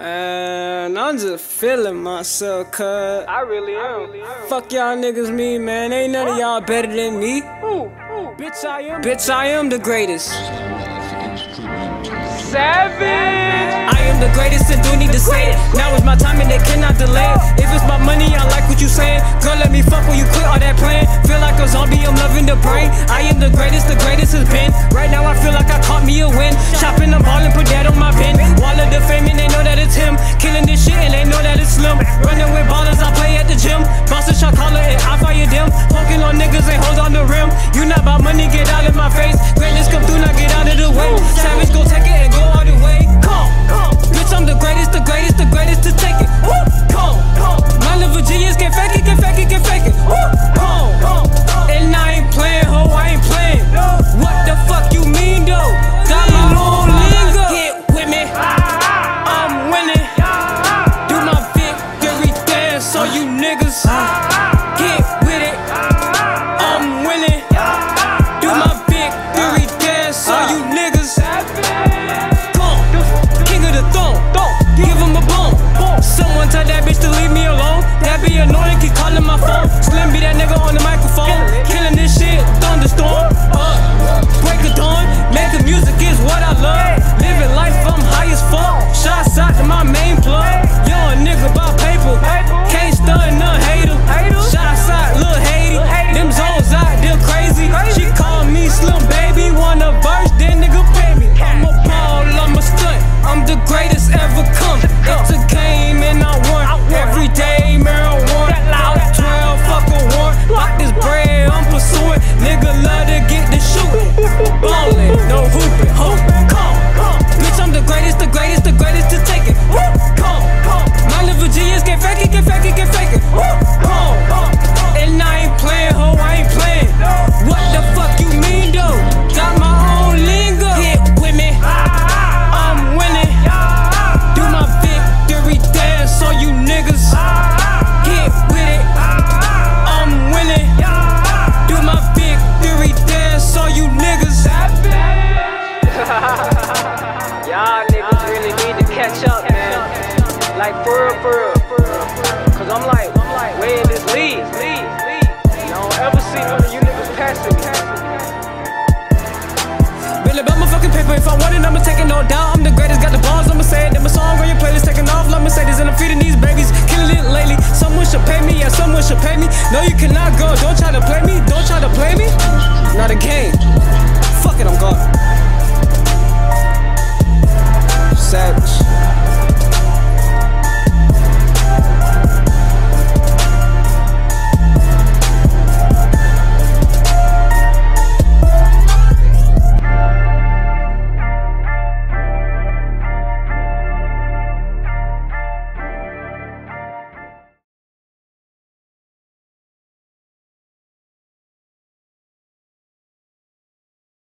Man, I'm just feeling myself, cuz. I really am. Fuck y'all niggas, me, man. Ain't none of y'all better than me. Ooh, bitch, I am. Bitch, I am the greatest. Savage! I am the greatest and do need to say it. Now is my time and they cannot delay it. If it's my money, I like what you saying. Girl, let me fuck when you quit all that plan. Feel like a zombie, I'm loving the brain. I am the greatest, the greatest has been. Right money, get out of my face. Greatness come through, now get out of the way. Savage, go take it and go all the way. Come, bitch, I'm the greatest, the greatest. I'm like, I'm like, wait.